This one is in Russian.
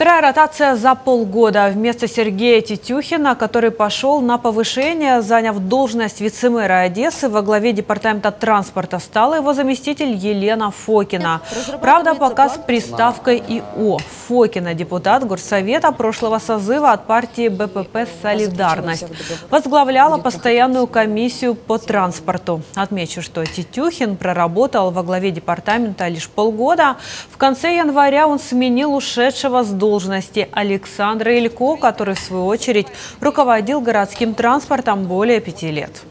Вторая ротация за полгода. Вместо Сергея Тетюхина, который пошел на повышение, заняв должность вице-мэра Одессы, во главе департамента транспорта стала его заместитель Елена Фокина. Правда, пока с приставкой ИО. Фокина, депутат Горсовета прошлого созыва от партии БПП «Солидарность». Возглавляла постоянную комиссию по транспорту. Отмечу, что Тетюхин проработал во главе департамента лишь полгода. В конце января он сменил ушедшего с должности должности Александра Илько, который, в свою очередь, руководил городским транспортом более пяти лет.